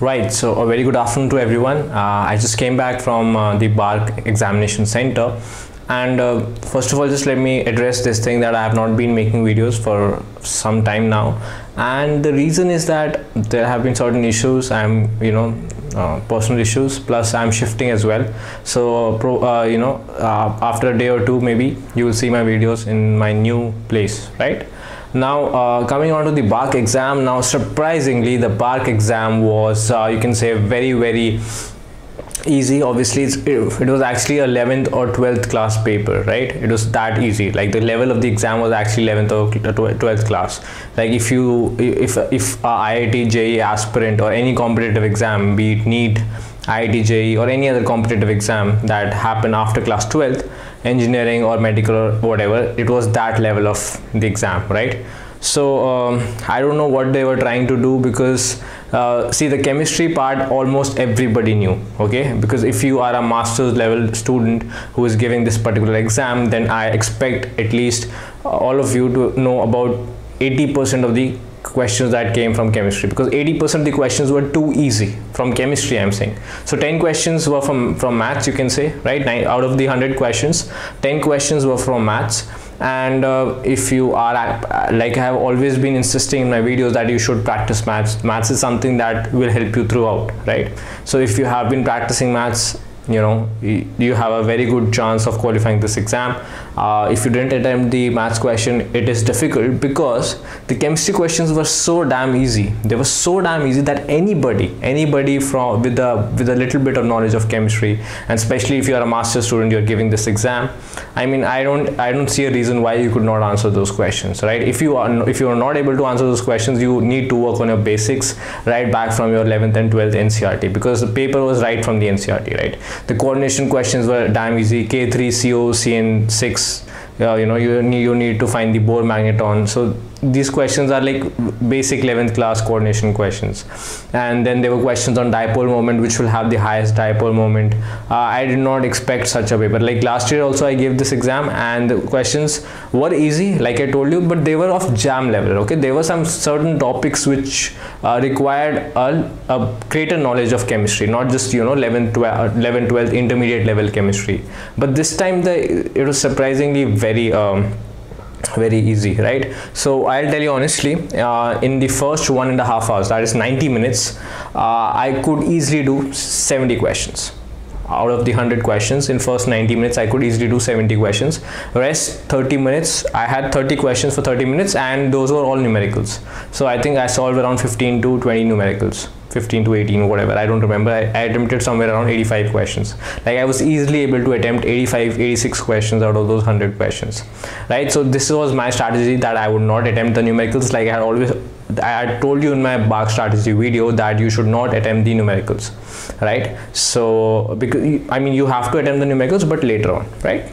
Right, so a very good afternoon to everyone. Uh, I just came back from uh, the BARC examination center. And uh, first of all just let me address this thing that I have not been making videos for some time now. And the reason is that there have been certain issues. I'm you know uh, personal issues. Plus I'm shifting as well. So pro, uh, you know uh, after a day or two maybe you will see my videos in my new place right now uh, coming on to the BARC exam now surprisingly the BARC exam was uh, you can say very very easy. Obviously it was actually 11th or 12th class paper right? It was that easy. Like the level of the exam was actually 11th or 12th class. Like if you if if IIT JEE aspirant or any competitive exam be it NEET IIT JEE or any other competitive exam that happened after class 12th engineering or medical or whatever it was that level of the exam right? So um, i don't know what they were trying to do because uh, see the chemistry part almost everybody knew okay? Because if you are a master's level student who is giving this particular exam then i expect at least all of you to know about 80% of the questions that came from chemistry because 80% of the questions were too easy from chemistry I'm saying. So 10 questions were from from maths you can say right? Nine, out of the 100 questions 10 questions were from maths. And uh, if you are like I have always been insisting in my videos that you should practice maths. Maths is something that will help you throughout right? So if you have been practicing maths you know you have a very good chance of qualifying this exam. Uh, if you didn't attempt the maths question it is difficult because the chemistry questions were so damn easy. They were so damn easy that anybody anybody from with a with a little bit of knowledge of chemistry and especially if you are a master student you're giving this exam. I mean i don't i don't see a reason why you could not answer those questions right? If you are if you are not able to answer those questions you need to work on your basics right back from your 11th and 12th ncert because the paper was right from the ncert right the coordination questions were damn easy. K3 CO CN6 uh, you know you need, you need to find the Bohr magneton. So these questions are like basic 11th class coordination questions. And then there were questions on dipole moment which will have the highest dipole moment. Uh, i did not expect such a paper. Like last year also i gave this exam and the questions were easy like i told you but they were of JAM level okay? There were some certain topics which uh, required a, a, greater knowledge of chemistry not just you know 11 12 11 12 intermediate level chemistry. But this time the it was surprisingly very um, very easy right? So i'll tell you honestly uh, in the first one and a half hours that is 90 minutes uh, i could easily do 70 questions. Out of the 100 questions in first 90 minutes i could easily do 70 questions. Rest 30 minutes i had 30 questions for 30 minutes and those were all numericals. So i think i solved around 15 to 20 numericals 15 to 18 whatever. I don't remember. I, I, attempted somewhere around 85 questions. Like i was easily able to attempt 85 86 questions out of those 100 questions. Right? So this was my strategy that i would not attempt the numericals. Like i had always i had told you in my BARC strategy video that you should not attempt the numericals. Right? So because i mean you have to attempt the numericals but later on. Right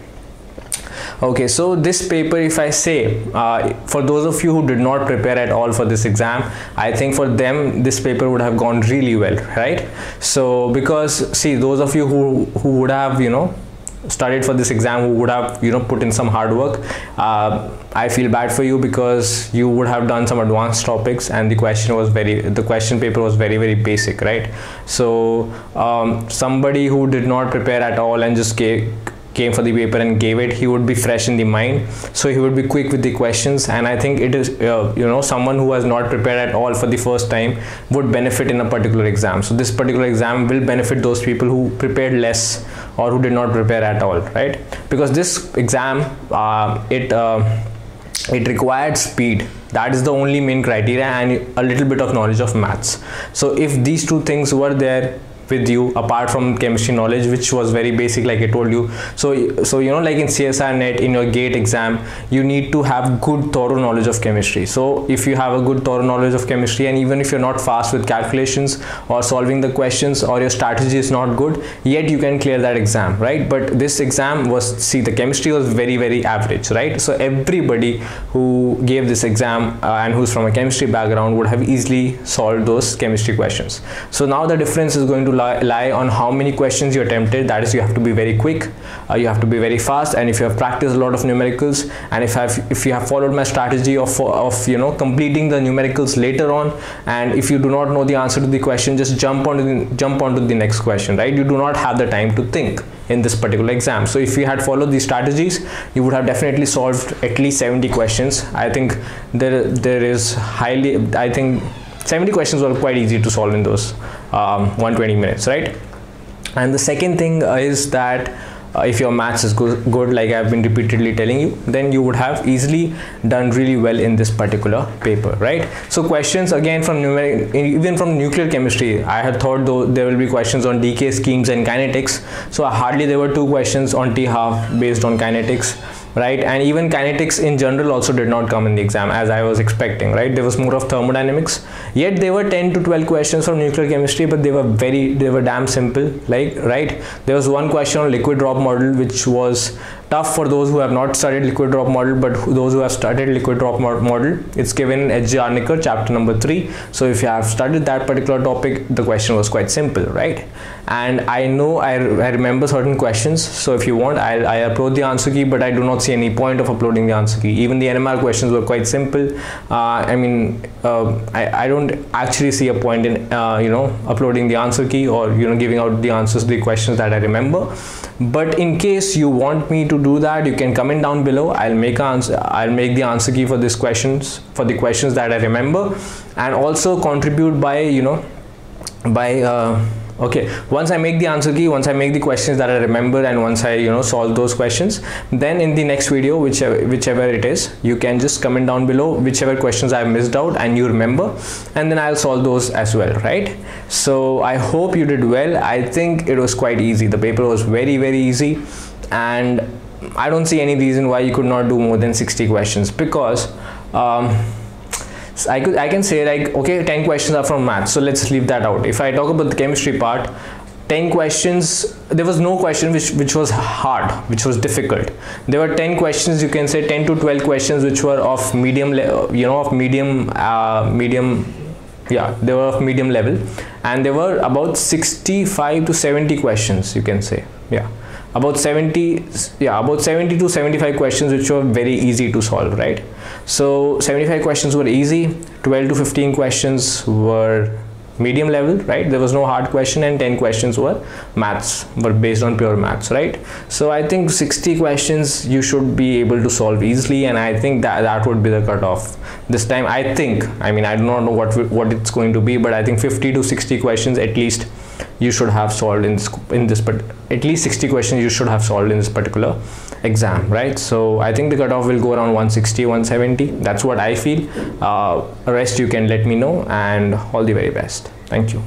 okay so this paper if i say uh, for those of you who did not prepare at all for this exam i think for them this paper would have gone really well right? So because see those of you who who would have you know studied for this exam who would have you know put in some hard work uh, i feel bad for you because you would have done some advanced topics and the question was very the question paper was very very basic right? So um, somebody who did not prepare at all and just gave came for the paper and gave it he would be fresh in the mind. So he would be quick with the questions. And i think it is uh, you know someone who has not prepared at all for the first time would benefit in a particular exam. So this particular exam will benefit those people who prepared less or who did not prepare at all right? Because this exam uh, it uh, it required speed. That is the only main criteria and a little bit of knowledge of maths. So if these two things were there with you apart from chemistry knowledge which was very basic like i told you. So so you know like in csir net in your gate exam you need to have good thorough knowledge of chemistry. So if you have a good thorough knowledge of chemistry and even if you're not fast with calculations or solving the questions or your strategy is not good yet you can clear that exam right? But this exam was see the chemistry was very very average right? So everybody who gave this exam uh, and who's from a chemistry background would have easily solved those chemistry questions. So now the difference is going to lie, on how many questions you attempted. That is you have to be very quick. Uh, you have to be very fast. And if you have practiced a lot of numericals and if have if you have followed my strategy of of you know completing the numericals later on and if you do not know the answer to the question just jump onto the jump onto the next question right? You do not have the time to think in this particular exam. So if you had followed these strategies you would have definitely solved at least 70 questions. I think there there is highly i think 70 questions were quite easy to solve in those um, 120 minutes right? And the second thing is that uh, if your maths is good, good like I've been repeatedly telling you then you would have easily done really well in this particular paper right? So questions again from numeric even from nuclear chemistry I had thought though there will be questions on decay schemes and kinetics. So hardly there were two questions on T half based on kinetics right? And even kinetics in general also did not come in the exam as i was expecting right? There was more of thermodynamics. Yet there were 10 to 12 questions from nuclear chemistry but they were very they were damn simple. Like right? There was one question on liquid drop model which was tough for those who have not studied liquid drop model but those who have studied liquid drop model it's given in H.J. Arnikar chapter number 3 so if you have studied that particular topic the question was quite simple right? And I know I, I remember certain questions so if you want I, I upload the answer key but I do not see any point of uploading the answer key. Even the NMR questions were quite simple. Uh, I mean uh, I, I don't actually see a point in uh, you know uploading the answer key or you know giving out the answers to the questions that I remember. But in case you want me to do that you can comment down below. I'll make answer i'll make the answer key for these questions for the questions that i remember and also contribute by you know by uh, okay once i make the answer key once i make the questions that i remember and once i you know solve those questions then in the next video whichever whichever it is you can just comment down below whichever questions i missed out and you remember and then i'll solve those as well right? So i hope you did well. I think it was quite easy. The paper was very very easy and i don't see any reason why you could not do more than 60 questions because um, I could I can say like okay 10 questions are from math so let's leave that out. If I talk about the chemistry part 10 questions there was no question which which was hard which was difficult. There were 10 questions you can say 10 to 12 questions which were of medium you know of medium uh, medium yeah they were of medium level. And there were about 65 to 70 questions you can say yeah about 70 yeah about 70 to 75 questions which were very easy to solve right? So 75 questions were easy 12 to 15 questions were medium level right? There was no hard question and 10 questions were maths were based on pure maths right? So i think 60 questions you should be able to solve easily and i think that that would be the cutoff. This time i think i mean i do not know what what it's going to be but i think 50 to 60 questions at least you should have solved in this in this but at least 60 questions you should have solved in this particular exam right? So i think the cutoff will go around 160 170 that's what i feel. Uh, rest you can let me know and all the very best. Thank you